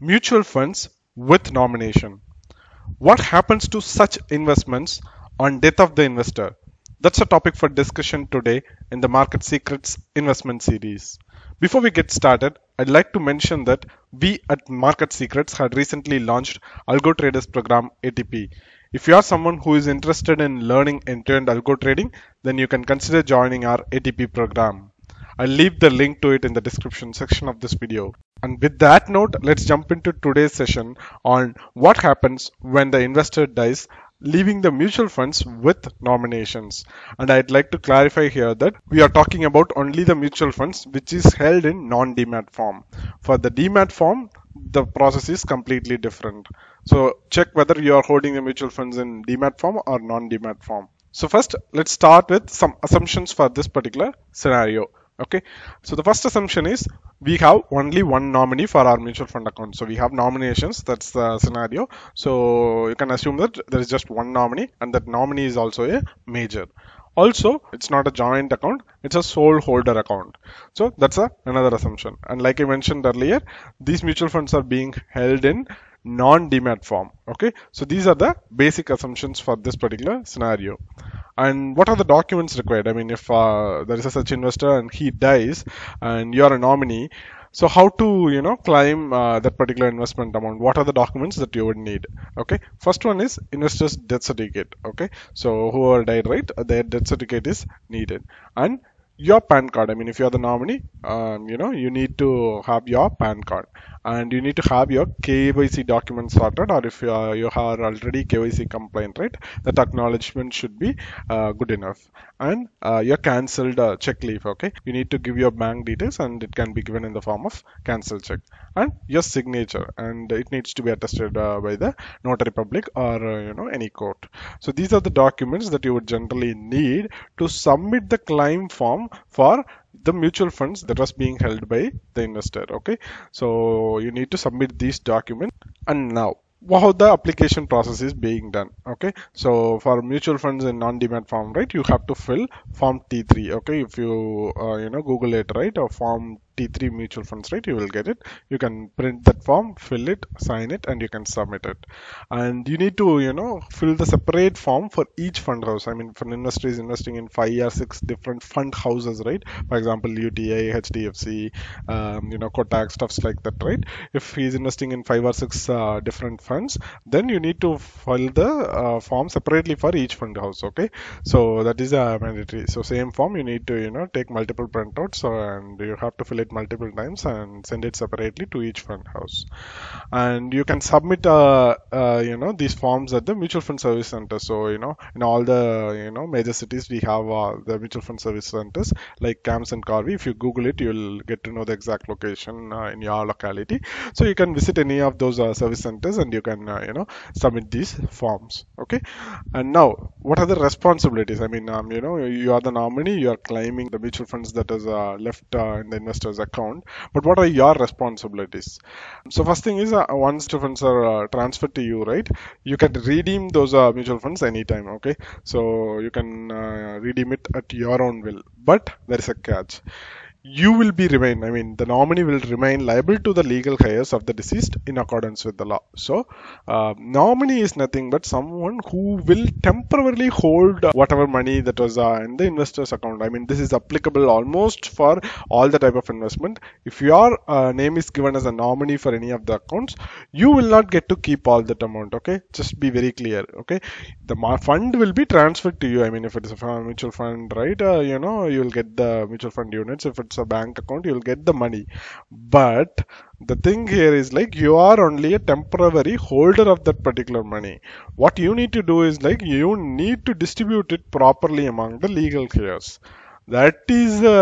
Mutual funds with nomination. What happens to such investments on death of the investor? That's a topic for discussion today in the Market Secrets investment series. Before we get started, I'd like to mention that we at Market Secrets had recently launched Algo Traders program ATP. If you are someone who is interested in learning end-to-end algo trading, then you can consider joining our ATP program. I'll leave the link to it in the description section of this video. And with that note, let's jump into today's session on what happens when the investor dies, leaving the mutual funds with nominations. And I'd like to clarify here that we are talking about only the mutual funds which is held in non-demat form. For the demat form, the process is completely different. So check whether you are holding the mutual funds in demat form or non-demat form. So first, let's start with some assumptions for this particular scenario okay. So the first assumption is we have only one nominee for our mutual fund account. So we have nominations. That's the scenario. So you can assume that there is just one nominee and that nominee is also a major. Also it's not a joint account. It's a sole holder account. So that's a, another assumption. And like i mentioned earlier these mutual funds are being held in non-demat form. Okay. So these are the basic assumptions for this particular scenario and what are the documents required? I mean if uh, there is a such investor and he dies and you are a nominee so how to you know claim uh, that particular investment amount? What are the documents that you would need? Okay. First one is investor's death certificate. Okay. So whoever died right? Their death certificate is needed. And your pan card. I mean if you are the nominee um, you know you need to have your pan card and you need to have your KYC documents sorted or if you are, you are already KYC compliant right that acknowledgement should be uh, good enough. And uh, your cancelled uh, check leaf okay? You need to give your bank details and it can be given in the form of cancelled check. And your signature and it needs to be attested uh, by the notary public or uh, you know any court. So these are the documents that you would generally need to submit the claim form for the mutual funds that was being held by the investor okay? So you need to submit these documents. And now how the application process is being done okay? So for mutual funds in non-demat form right you have to fill form t3 okay? If you uh, you know google it right or form T3 mutual funds, right? You will get it. You can print that form, fill it, sign it, and you can submit it. And you need to, you know, fill the separate form for each fund house. I mean, if an investor is investing in five or six different fund houses, right? For example, UTI, HDFC, um, you know, Kotak, stuffs like that, right? If he's investing in five or six uh, different funds, then you need to fill the uh, form separately for each fund house. Okay, so that is a mandatory. So same form, you need to, you know, take multiple printouts and you have to fill it it multiple times and send it separately to each fund house. And you can submit uh, uh, you know these forms at the mutual fund service center. So you know in all the you know major cities we have uh, the mutual fund service centers like CAMS and Karvy if you google it you'll get to know the exact location uh, in your locality. So you can visit any of those uh, service centers and you can uh, you know submit these forms. Okay? And now what are the responsibilities? I mean um, you know you are the nominee. You are claiming the mutual funds that is left in the investors account but what are your responsibilities? So first thing is uh, once the funds are uh, transferred to you right you can redeem those uh, mutual funds anytime okay? So you can uh, redeem it at your own will but there is a catch you will be remain i mean the nominee will remain liable to the legal heirs of the deceased in accordance with the law. So uh, nominee is nothing but someone who will temporarily hold whatever money that was uh, in the investor's account. I mean this is applicable almost for all the type of investment. If your uh, name is given as a nominee for any of the accounts you will not get to keep all that amount okay? Just be very clear okay? The fund will be transferred to you. I mean if it is a mutual fund right uh, you know you will get the mutual fund units. If it's it's a bank account you'll get the money. But the thing here is like you are only a temporary holder of that particular money. What you need to do is like you need to distribute it properly among the legal heirs that is uh,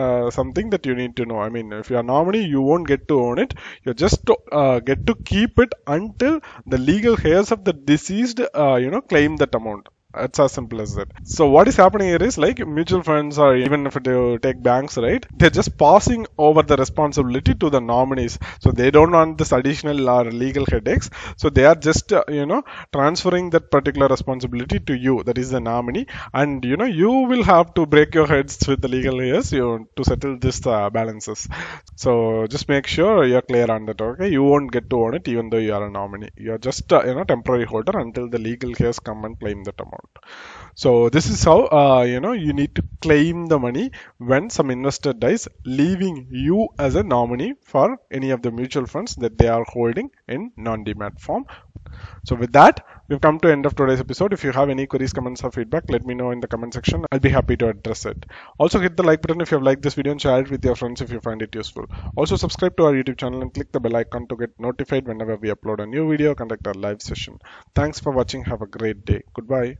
uh, something that you need to know. I mean if you are nominee you won't get to own it. You just to, uh, get to keep it until the legal heirs of the deceased uh, you know claim that amount It's as simple as that. So what is happening here is like mutual funds or even if they take banks, right? They're just passing over the responsibility to the nominees. So they don't want this additional or legal headaches. So they are just uh, you know transferring that particular responsibility to you. That is the nominee, and you know you will have to break your heads with the legal layers you to settle this uh, balances. So just make sure you're clear on that. Okay, you won't get to own it even though you are a nominee. You're just uh, you know temporary holder until the legal case come and claim that amount. So this is how uh, you know you need to claim the money when some investor dies, leaving you as a nominee for any of the mutual funds that they are holding in non-demat form. So with that, we've come to end of today's episode. If you have any queries, comments, or feedback, let me know in the comment section. I'll be happy to address it. Also, hit the like button if you have liked this video and share it with your friends if you find it useful. Also, subscribe to our YouTube channel and click the bell icon to get notified whenever we upload a new video, or conduct a live session. Thanks for watching. Have a great day. Goodbye.